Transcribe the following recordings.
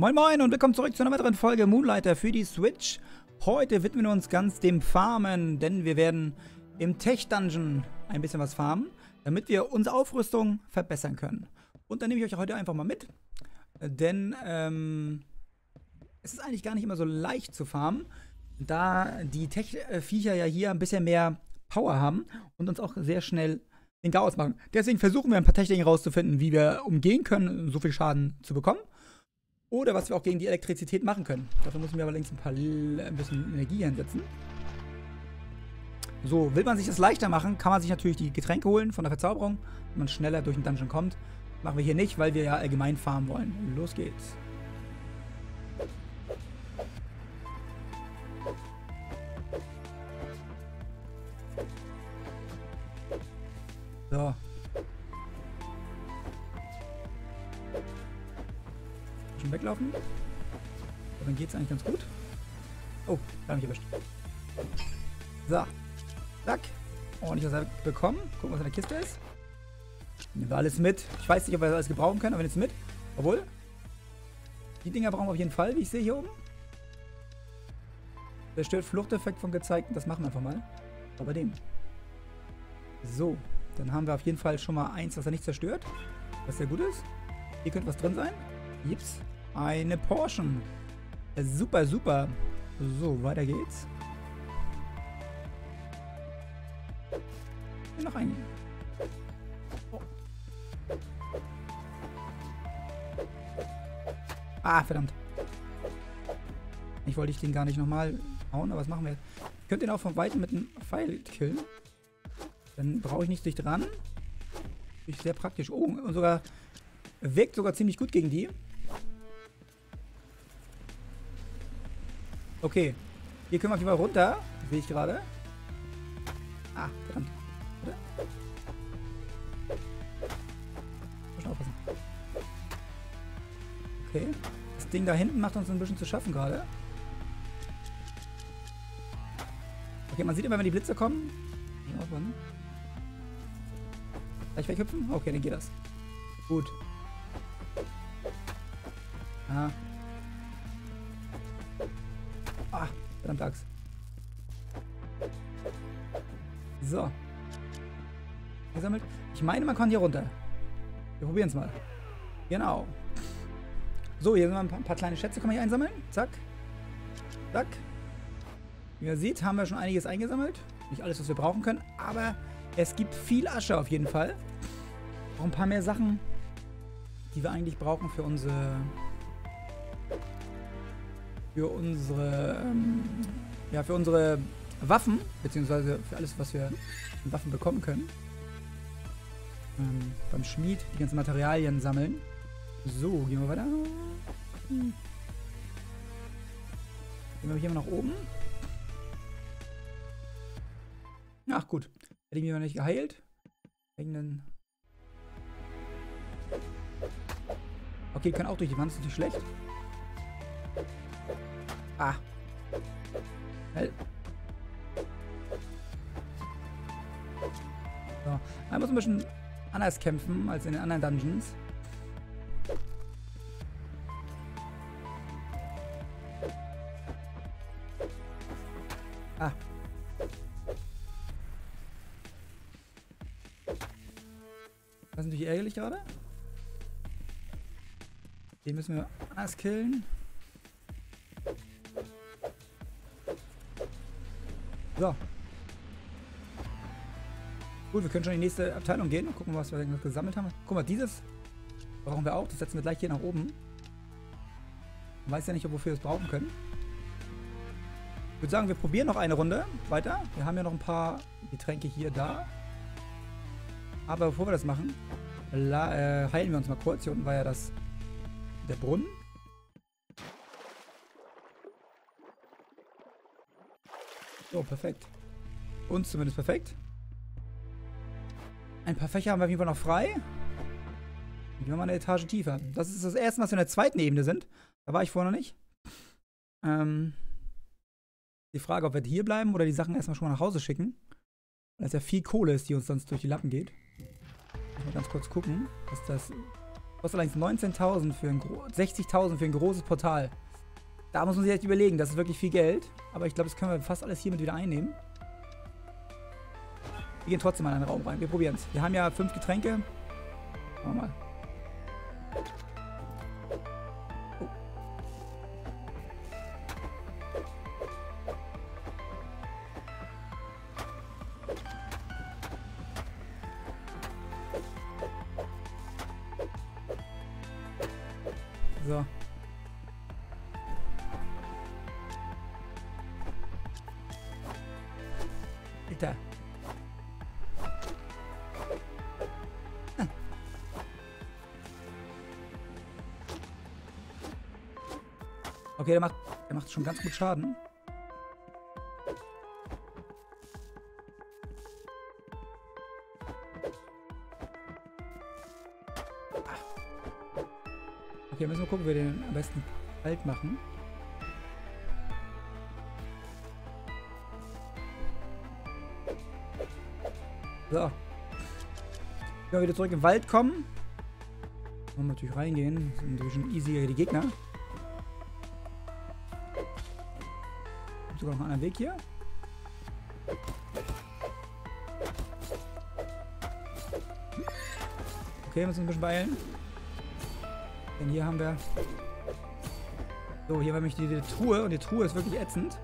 Moin Moin und willkommen zurück zu einer weiteren Folge Moonlighter für die Switch. Heute widmen wir uns ganz dem Farmen, denn wir werden im Tech-Dungeon ein bisschen was farmen, damit wir unsere Aufrüstung verbessern können. Und dann nehme ich euch heute einfach mal mit, denn ähm, es ist eigentlich gar nicht immer so leicht zu farmen, da die Tech-Viecher ja hier ein bisschen mehr Power haben und uns auch sehr schnell den Chaos machen. Deswegen versuchen wir ein paar Techniken rauszufinden, wie wir umgehen können, so viel Schaden zu bekommen. Oder was wir auch gegen die Elektrizität machen können. Dafür müssen wir allerdings ein paar ein bisschen Energie einsetzen. So, will man sich das leichter machen, kann man sich natürlich die Getränke holen von der Verzauberung, wenn man schneller durch den Dungeon kommt. Machen wir hier nicht, weil wir ja allgemein farmen wollen. Los geht's. So. Schon weglaufen. Aber dann geht's eigentlich ganz gut. Oh, da habe ich erwischt. So. Zack. Ordentlich was bekommen. Gucken, was in der Kiste ist. Nehmen wir alles mit. Ich weiß nicht, ob wir alles gebrauchen können, aber jetzt mit. Obwohl. Die Dinger brauchen wir auf jeden Fall, wie ich sehe hier oben. Zerstört Fluchteffekt vom gezeigten. Das machen wir einfach mal. Aber dem. So. Dann haben wir auf jeden Fall schon mal eins, was er nicht zerstört. Was sehr gut ist. Hier könnte was drin sein. Jips. Eine Portion. Super, super. So, weiter geht's. Hier noch ein. Oh. Ah, verdammt. Ich wollte ich den gar nicht nochmal hauen, aber was machen wir jetzt? Ich könnte den auch von Weitem mit einem Pfeil killen. Dann brauche ich nicht dicht dran. Ist sehr praktisch. Oh, und sogar wirkt sogar ziemlich gut gegen die. Okay. Hier können wir auf jeden Fall runter. Sehe ich gerade. Ah, verdammt. Oder? Muss schon aufpassen. Okay. Das Ding da hinten macht uns ein bisschen zu schaffen gerade. Okay, man sieht immer, wenn die Blitze kommen. Aufpassen. Gleich weghüpfen? Okay, dann geht das. Gut. Ah. Ah, Axt. So. Gesammelt. Ich meine, man kann hier runter. Wir probieren es mal. Genau. So, hier sind wir ein paar, ein paar kleine Schätze. Kann man hier einsammeln. Zack. Zack. Wie man sieht, haben wir schon einiges eingesammelt. Nicht alles, was wir brauchen können, aber es gibt viel Asche auf jeden Fall. Auch ein paar mehr Sachen, die wir eigentlich brauchen für unsere für unsere ähm, ja für unsere Waffen beziehungsweise für alles, was wir an Waffen bekommen können. Ähm, beim Schmied die ganzen Materialien sammeln. So, gehen wir weiter. Hm. Gehen wir hier mal nach oben. Ach gut. Hätte ich mich aber nicht geheilt. Wegen Okay, kann auch durch die Wand, ist nicht schlecht. Ah. Hell. So. Man muss ein bisschen anders kämpfen als in den anderen Dungeons. Ah. Das ist natürlich ärgerlich gerade. Den müssen wir anders killen. So. Gut, wir können schon in die nächste Abteilung gehen und gucken, was wir gesammelt haben. Guck mal, dieses brauchen wir auch. Das setzen wir gleich hier nach oben. Man weiß ja nicht, wofür wir es brauchen können. Ich würde sagen, wir probieren noch eine Runde weiter. Wir haben ja noch ein paar Getränke hier da. Aber bevor wir das machen, äh, heilen wir uns mal kurz. Hier unten war ja das der Brunnen. So, perfekt. Uns zumindest perfekt. Ein paar Fächer haben wir auf jeden Fall noch frei. Gehen wir mal eine Etage tiefer. Das ist das erste Mal, dass wir in der zweiten Ebene sind. Da war ich vorher noch nicht. Ähm, die Frage, ob wir hier bleiben oder die Sachen erstmal schon mal nach Hause schicken. Weil es ja viel Kohle ist, die uns sonst durch die Lappen geht. Mal ganz kurz gucken, was das Kostet allerdings 19.000 für ein 60.000 für ein großes Portal. Da muss man sich echt überlegen, das ist wirklich viel Geld. Aber ich glaube, das können wir fast alles hiermit wieder einnehmen. Wir gehen trotzdem mal in einen Raum rein. Wir probieren es. Wir haben ja fünf Getränke. Schauen wir mal. So. Okay, der macht, der macht schon ganz gut Schaden. Okay, müssen wir gucken, wie wir den am besten alt machen. So. Können wir wieder zurück im Wald kommen. Wollen wir natürlich reingehen. Das sind natürlich schon easier die Gegner. Sogar noch einen anderen Weg hier. Okay, müssen wir ein bisschen beeilen. Denn hier haben wir... So, hier haben wir nämlich die, die Truhe. Und die Truhe ist wirklich ätzend.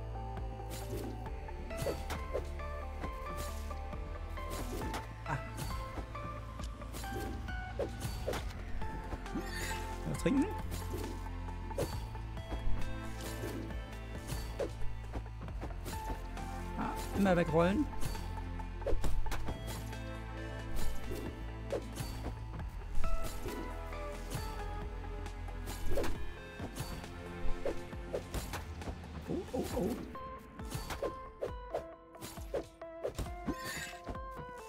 Wegrollen.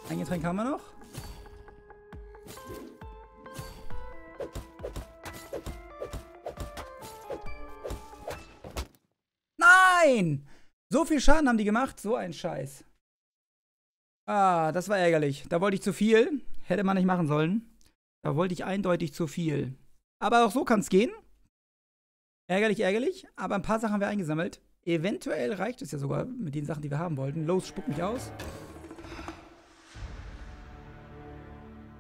Ein Getränk haben wir noch. Nein! So viel Schaden haben die gemacht. So ein Scheiß. Ah, das war ärgerlich. Da wollte ich zu viel. Hätte man nicht machen sollen. Da wollte ich eindeutig zu viel. Aber auch so kann es gehen. Ärgerlich, ärgerlich. Aber ein paar Sachen haben wir eingesammelt. Eventuell reicht es ja sogar mit den Sachen, die wir haben wollten. Los, spuck mich aus.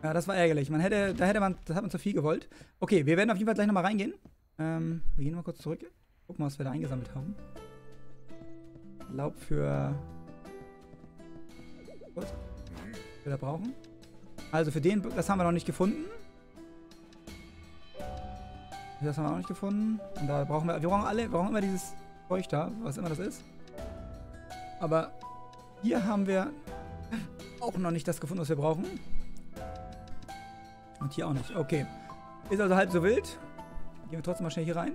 Ja, das war ärgerlich. Man hätte, da hätte man, das hat man zu viel gewollt. Okay, wir werden auf jeden Fall gleich nochmal reingehen. Ähm, wir gehen mal kurz zurück. Gucken mal, was wir da eingesammelt haben. Laub für... Was? Wir da brauchen. Also für den, das haben wir noch nicht gefunden. Das haben wir auch nicht gefunden. Und da brauchen wir, wir brauchen alle, wir brauchen immer dieses Zeug da, was immer das ist. Aber hier haben wir auch noch nicht das gefunden, was wir brauchen. Und hier auch nicht. Okay. Ist also halb so wild. Gehen wir trotzdem mal schnell hier rein.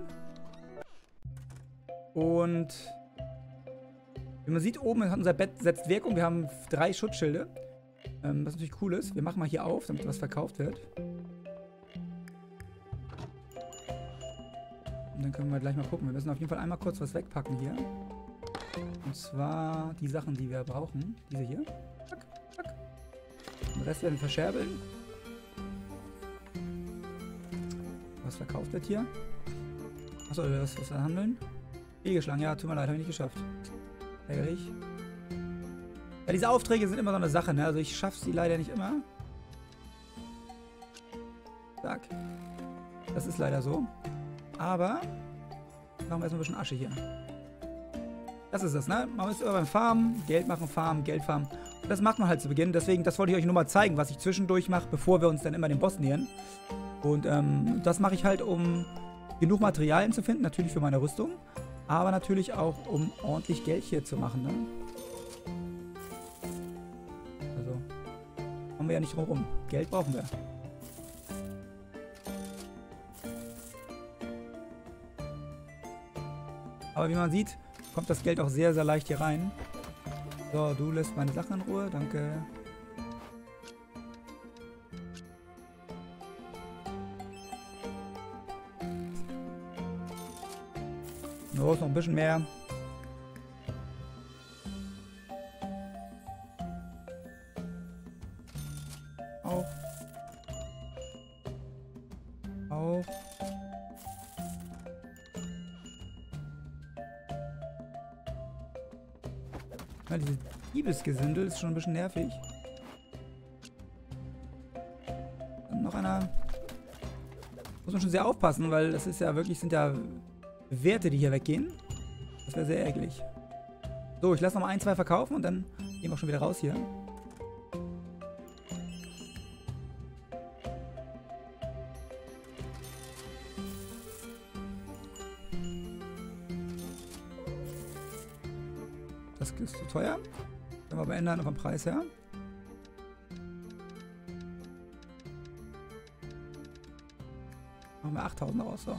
Und wie man sieht, oben hat unser Bett setzt Wirkung. Wir haben drei Schutzschilde. Ähm, was natürlich cool ist. Wir machen mal hier auf, damit was verkauft wird. Und dann können wir gleich mal gucken. Wir müssen auf jeden Fall einmal kurz was wegpacken hier. Und zwar die Sachen, die wir brauchen. Diese hier. Zack, zack. Den Rest werden wir verscherbeln. Was verkauft wird hier? Achso, was, was handeln? Fehlgeschlagen, ja, tut mir leid, habe ich nicht geschafft. Ärgerlich. Ja, diese Aufträge sind immer so eine Sache, ne? Also ich schaffe sie leider nicht immer. Zack. Das ist leider so. Aber machen wir erstmal ein bisschen Asche hier. Das ist das, ne? Man ist immer beim Farmen, Geld machen, Farmen, Geld farmen. Und das macht man halt zu Beginn. Deswegen, das wollte ich euch nur mal zeigen, was ich zwischendurch mache, bevor wir uns dann immer dem Boss nähern. Und ähm, das mache ich halt, um genug Materialien zu finden, natürlich für meine Rüstung. Aber natürlich auch, um ordentlich Geld hier zu machen, ne? Also, kommen wir ja nicht rum. Geld brauchen wir. Aber wie man sieht, kommt das Geld auch sehr, sehr leicht hier rein. So, du lässt meine Sachen in Ruhe. Danke. Los, noch ein bisschen mehr. Auf. Auf. Ja, dieses Diebesgesindel ist schon ein bisschen nervig. Und noch einer. Muss man schon sehr aufpassen, weil das ist ja wirklich, sind ja Werte, die hier weggehen. Das wäre sehr ärgerlich. So, ich lasse noch mal ein, zwei verkaufen und dann gehen wir schon wieder raus hier. Das ist zu teuer. Können wir aber ändern vom Preis her. Machen wir 8000 raus. So.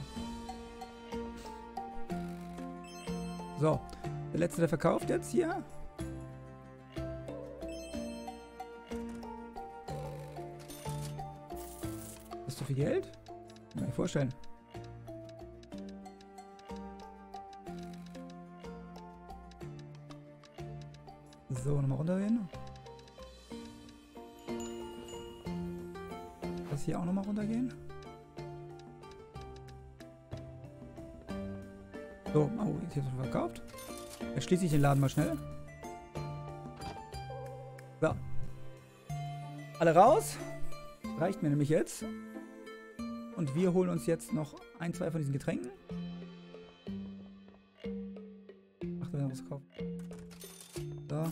Der letzte, der verkauft jetzt hier. Ist so viel Geld? Kann ich mir vorstellen. So, nochmal runtergehen. Das hier auch nochmal runtergehen. So, oh, jetzt hier schon verkauft. Jetzt schließe ich den Laden mal schnell. So. Alle raus. Reicht mir nämlich jetzt. Und wir holen uns jetzt noch ein, zwei von diesen Getränken. Ach, da was kaufen. So.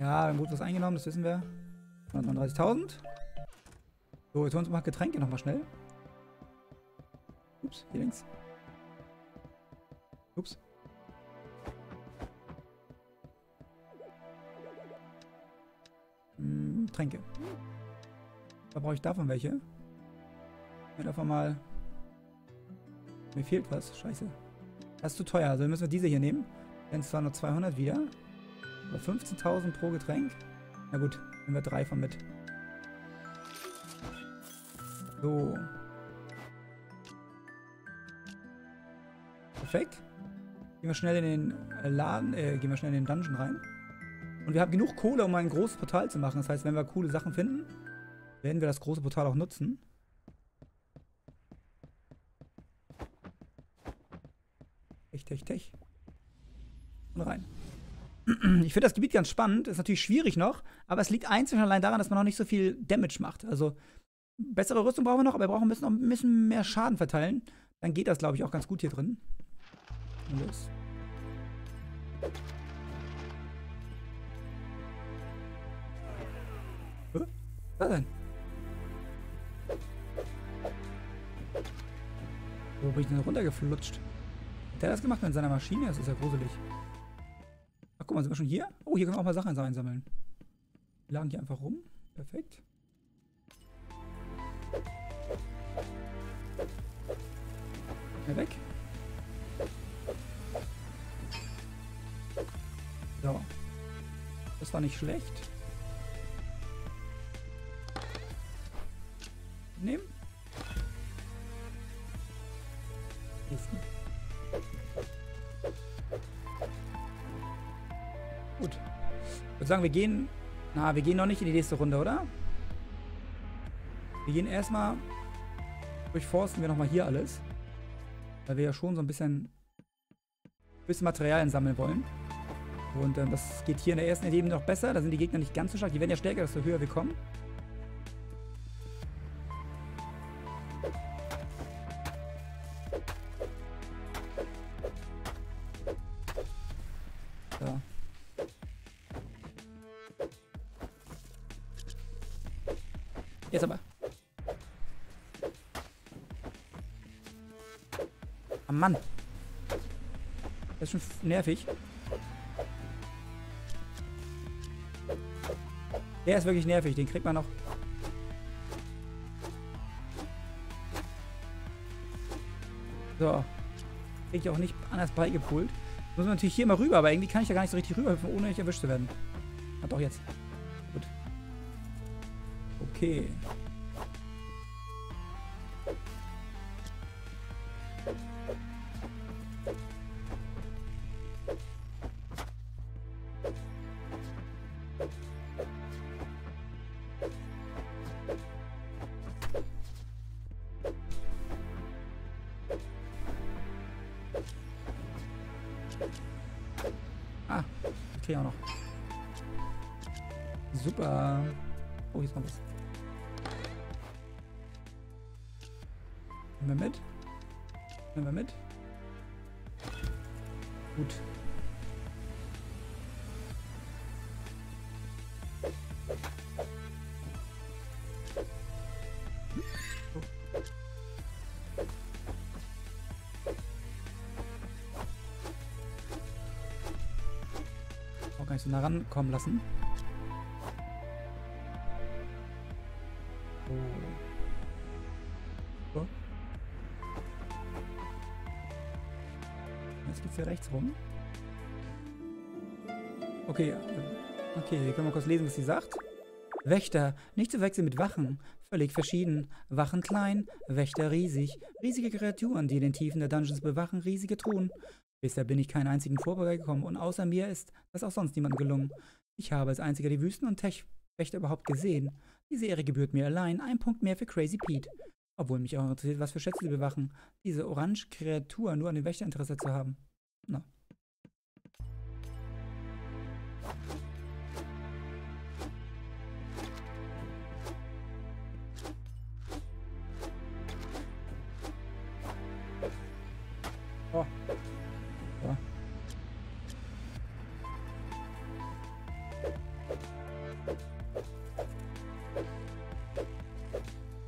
Ja, haben gut was eingenommen, das wissen wir. 139.000. So, jetzt holen wir uns mal Getränke nochmal schnell. Hier links. Ups. Hm, Tränke. Da brauche ich davon welche. Mir davon mal... Mir fehlt was. Scheiße. Das ist zu teuer. Also müssen wir diese hier nehmen. Wenn es zwar nur 200 wieder. Aber 15.000 pro Getränk. Na gut, nehmen wir drei von mit. So. Perfekt. Gehen wir schnell in den äh, Laden, äh, gehen wir schnell in den Dungeon rein. Und wir haben genug Kohle, um ein großes Portal zu machen. Das heißt, wenn wir coole Sachen finden, werden wir das große Portal auch nutzen. Tech, tech, tech. Und rein. Ich finde das Gebiet ganz spannend. Ist natürlich schwierig noch, aber es liegt einzig und allein daran, dass man noch nicht so viel Damage macht. Also bessere Rüstung brauchen wir noch, aber wir brauchen ein bisschen, noch ein bisschen mehr Schaden verteilen. Dann geht das, glaube ich, auch ganz gut hier drin. Los. Was Was denn? Wo bin ich denn runtergeflutscht? Hat der das gemacht mit seiner Maschine? Das ist ja gruselig. Ach, guck mal, sind wir schon hier? Oh, hier können wir auch mal Sachen einsammeln. Wir lagen hier einfach rum. Perfekt. Weg. So. Das war nicht schlecht. Nehmen. Nächsten. Gut. Ich würde sagen, wir gehen... Na, wir gehen noch nicht in die nächste Runde, oder? Wir gehen erstmal... Durchforsten wir nochmal hier alles. Weil wir ja schon so ein bisschen... bisschen Materialien sammeln wollen. Und ähm, das geht hier in der ersten Ebene noch besser. Da sind die Gegner nicht ganz so stark. Die werden ja stärker, desto höher wir kommen. So. Jetzt aber. Ah, Mann. Das ist schon nervig. Der ist wirklich nervig, den kriegt man noch. So. Krieg ich auch nicht anders beigepult. Muss man natürlich hier mal rüber, aber irgendwie kann ich da gar nicht so richtig rüberhüpfen, ohne nicht erwischt zu werden. Hat doch jetzt. Gut. Okay. Ah, kriege auch noch. Super. Oh, hier ist noch was. Nehmen wir mit. Nehmen wir mit. Gut. Rankommen lassen. Oh. So. Jetzt geht's hier rechts rum. Okay, äh, okay, hier können wir kurz lesen, was sie sagt. Wächter, nicht zu wechseln mit Wachen. Völlig verschieden. Wachen klein, Wächter riesig. Riesige Kreaturen, die in den Tiefen der Dungeons bewachen, riesige Truhen. Bisher bin ich keinen einzigen vorbeigekommen und außer mir ist das auch sonst niemand gelungen. Ich habe als einziger die Wüsten- und Tech-Wächter überhaupt gesehen. Diese Ehre gebührt mir allein. Ein Punkt mehr für Crazy Pete. Obwohl mich auch interessiert, was für Schätze sie bewachen. Diese orange Kreatur nur an den Wächter Interesse zu haben. Na.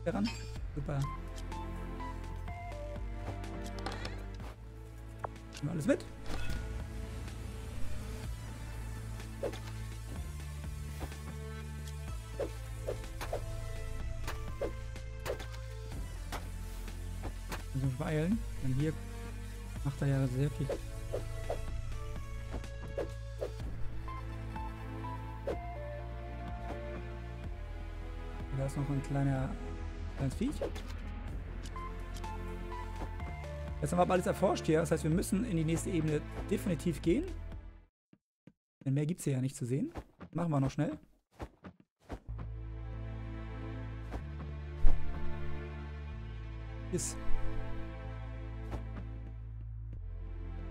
Heran. Super. Nehmen wir alles mit. Müssen beeilen, denn hier macht er ja sehr viel. Da ist noch ein kleiner kleines Viech. Jetzt haben wir aber alles erforscht hier. Das heißt, wir müssen in die nächste Ebene definitiv gehen. Denn mehr gibt es hier ja nicht zu sehen. Machen wir noch schnell. Ist.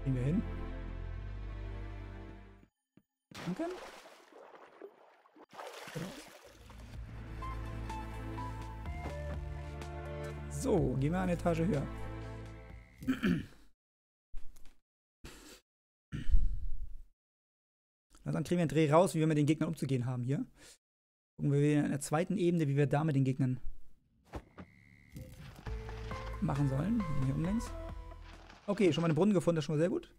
Gehen wir hin. Danke. So, gehen wir eine Etage höher. Dann kriegen wir einen Dreh raus, wie wir mit den Gegnern umzugehen haben hier. Gucken wir in der zweiten Ebene, wie wir da mit den Gegnern machen sollen. Hier unlängst. Okay, schon mal einen Brunnen gefunden, das ist schon mal sehr gut.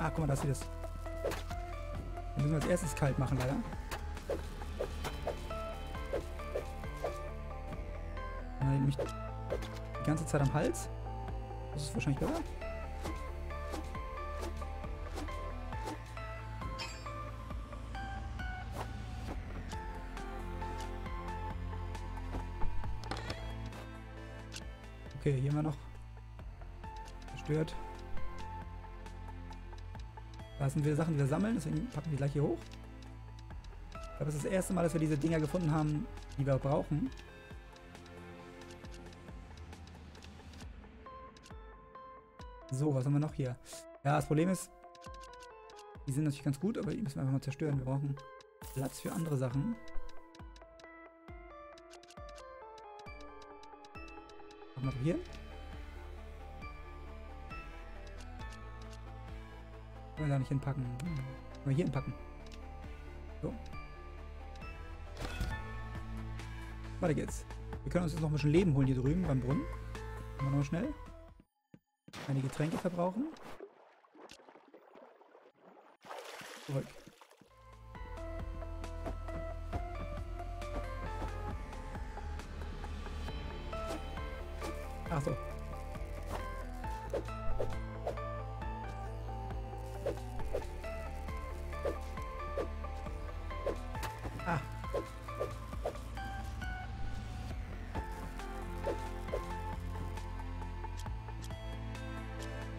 Ah, guck mal, da ist das. Müssen wir als erstes kalt machen, leider. Dann nämlich die ganze Zeit am Hals. Das ist wahrscheinlich besser. Okay, hier haben wir noch zerstört. Da sind wieder Sachen, die wir sammeln, deswegen packen wir gleich hier hoch. Ich glaube, das ist das erste Mal, dass wir diese Dinger gefunden haben, die wir brauchen. So, was haben wir noch hier? Ja, das Problem ist, die sind natürlich ganz gut, aber die müssen wir einfach mal zerstören. Wir brauchen Platz für andere Sachen. Machen wir hier. Können wir da nicht hinpacken. Können wir hier hinpacken. So. Weiter geht's. Wir können uns jetzt noch ein bisschen Leben holen hier drüben beim Brunnen. Machen wir noch schnell. Keine Getränke verbrauchen. Zurück.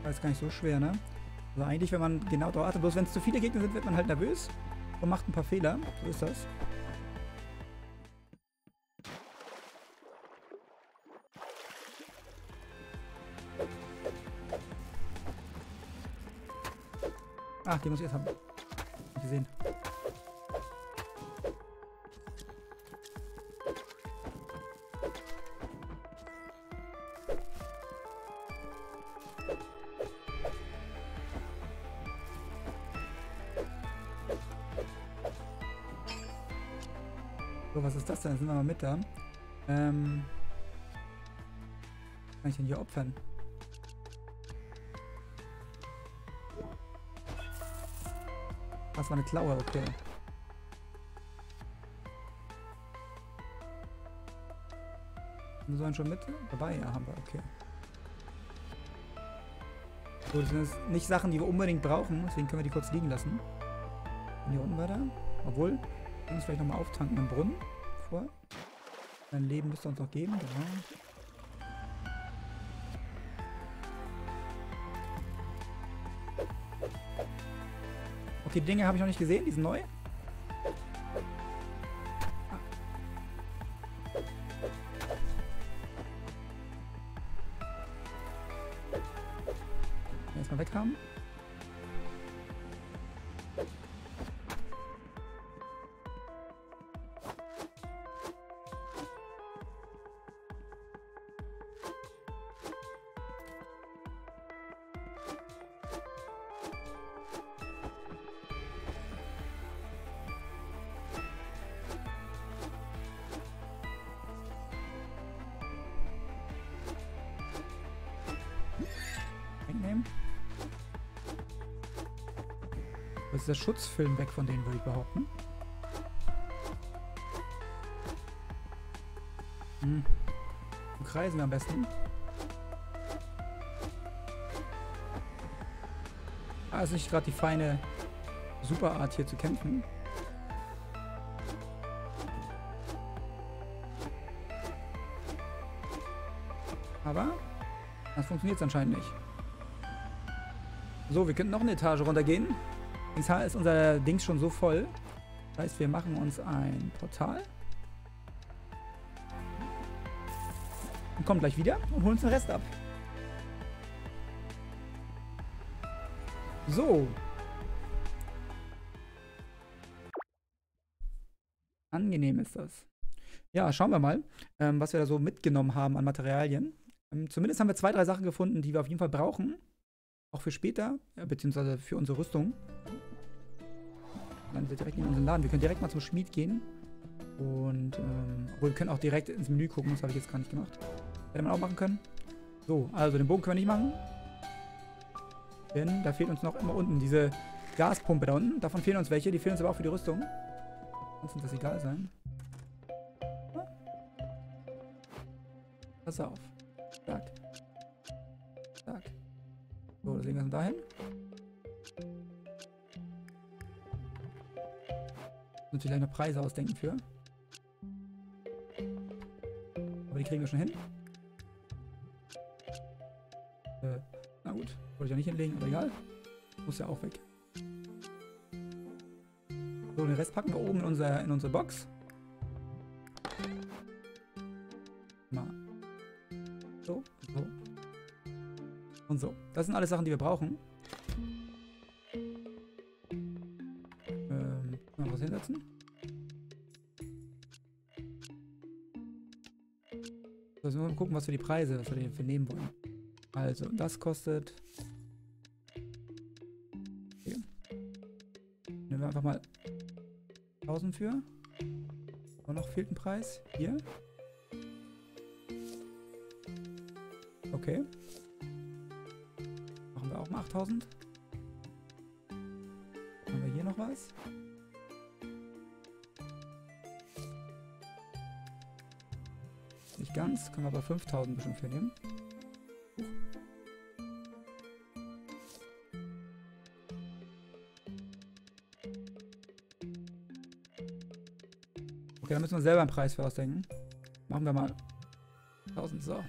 war jetzt gar nicht so schwer, ne? Also eigentlich, wenn man genau da achtet, bloß wenn es zu viele Gegner sind, wird man halt nervös und macht ein paar Fehler. So ist das. Ach, die muss ich jetzt haben. Hab ich gesehen. Das denn? Sind wir mal mit da? Ähm. Was kann ich denn hier opfern? Das war eine Klaue, okay. Wir sollen schon mit dabei? Ja, haben wir, okay. So, das sind jetzt nicht Sachen, die wir unbedingt brauchen, deswegen können wir die kurz liegen lassen. Und hier unten weiter. Obwohl, wir uns vielleicht nochmal auftanken im Brunnen vor. Ein Leben müsste uns noch geben, genau. Okay, die Dinge habe ich noch nicht gesehen, die sind neu. Wegnehmen. Was ist der Schutzfilm weg von denen, würde ich behaupten? Hm. Kreisen am besten. Ah, ist nicht gerade die feine Superart hier zu kämpfen. Aber das funktioniert anscheinend nicht. So, wir könnten noch eine Etage runtergehen. Jetzt ist unser Dings schon so voll. Das heißt, wir machen uns ein Portal. Und kommen gleich wieder und holen uns den Rest ab. So. Angenehm ist das. Ja, schauen wir mal, ähm, was wir da so mitgenommen haben an Materialien. Ähm, zumindest haben wir zwei, drei Sachen gefunden, die wir auf jeden Fall brauchen. Auch für später, beziehungsweise für unsere Rüstung. Dann direkt in unseren Laden. Wir können direkt mal zum Schmied gehen. Und, ähm, obwohl wir können auch direkt ins Menü gucken. Das habe ich jetzt gar nicht gemacht. Hätte man auch machen können. So, also den Bogen können wir nicht machen. Denn da fehlt uns noch immer unten diese Gaspumpe da unten. Davon fehlen uns welche. Die fehlen uns aber auch für die Rüstung. Sonst wird das egal sein. Pass auf. Zack. So, das legen wir dahin. Natürlich noch Preise ausdenken für. Aber die kriegen wir schon hin. Äh, na gut. Wollte ich ja nicht hinlegen, aber egal. Muss ja auch weg. So, den Rest packen wir oben in, unser, in unsere Box. Mal. So, so. Und so. Das sind alles Sachen, die wir brauchen. Ähm, noch was hinsetzen? So, wir mal gucken, was für die Preise, was wir dafür nehmen wollen. Also, das kostet... Okay. Nehmen wir einfach mal 1000 für. Und noch fehlt ein Preis. Hier. Okay. 8000. Haben wir hier noch was? Nicht ganz, können wir aber 5000 bestimmt für nehmen. Okay, dann müssen wir selber einen Preis für ausdenken. Machen wir mal 1000, so.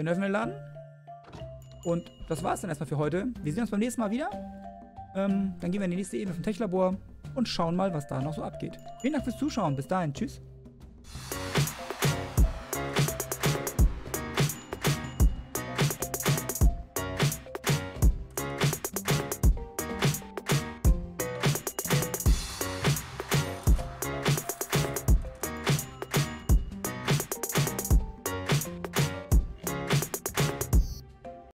Dann öffnen wir den Laden. Und das war's dann erstmal für heute. Wir sehen uns beim nächsten Mal wieder. Ähm, dann gehen wir in die nächste Ebene vom Techlabor und schauen mal, was da noch so abgeht. Vielen Dank fürs Zuschauen. Bis dahin. Tschüss.